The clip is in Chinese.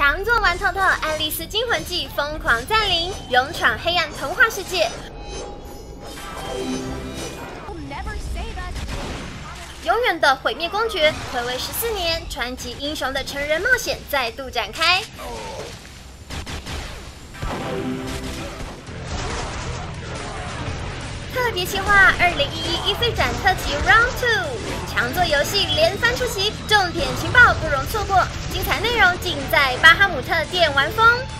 强作玩透透，《爱丽丝惊魂记》疯狂占领，勇闯黑暗童话世界。永远的毁灭公爵，回味十四年传奇英雄的成人冒险再度展开。特别企划二零一一一做游戏连番出席，重点情报不容错过，精彩内容尽在巴哈姆特电玩风。